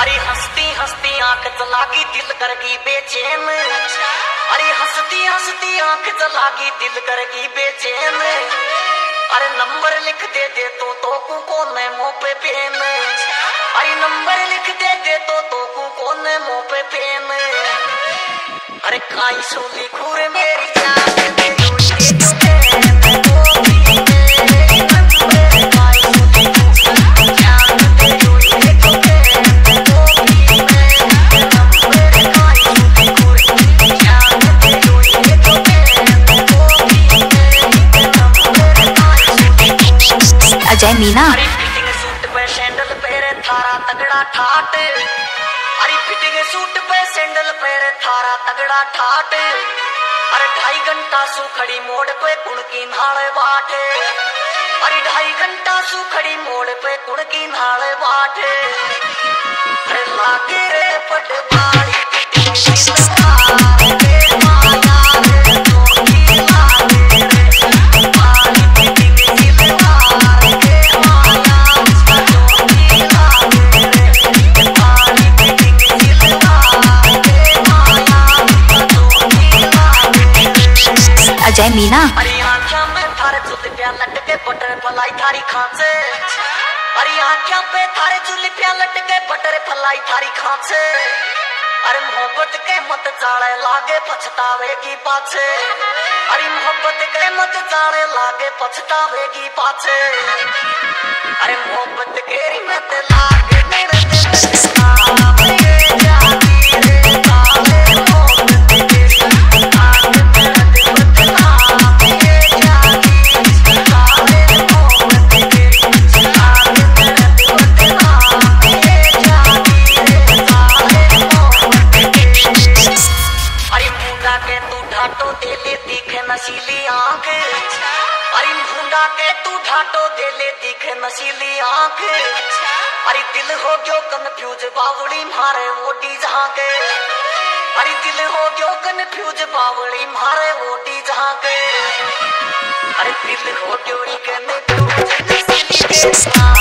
अरे हंसती हंसती आँख चलागी दिल करगी बेचैन। अरे हंसती हंसती आँख चलागी दिल करगी बेचैन। अरे नंबर लिख दे दे तो तो को कौन है मुँह पे पेन? अरे नंबर लिख दे दे तो तो को कौन है मुँह पे पेन? अरे काई सोली खूर मेरी जान मीना। अरे फिटिंग सूट पे सैंडल पेरे थारा तगड़ा ठाट। अरे ढाई घंटा सु खड़ी मोड़ पे कुण की नाल बाट। अरे ढाई घंटा सु खड़ी मोड़ पे कुण की नाल अरे लागे रे पटवारी अजय मीना। अरे थारे जुल्फियाँ लटके बटर फलाई थारी खांसे अरे आँखों पे थारे जुल्फियाँ लटके बटर फलाई थारी खांसे अरे मोहब्बत के मत चाड़े लागे पछतावेगी पाछे। अरे मोहब्बत के मत चाड़े लागे पछतावेगी पाछे। अरे मोहब्बत के मत लागे ढाटो दे ले दिखे नशीली आँख। अरे मुंडा के तू ढाटो दे ले दिखे नशीली आँख। अरे दिल हो गयो कन्फ्यूज़ बावड़ी मारे ओडी के अरे दिल हो गयो कन्फ्यूज़ बावड़ी मारे ओडी के अरे दिल हो गयो कन्फ्यूज़ नशीली आँख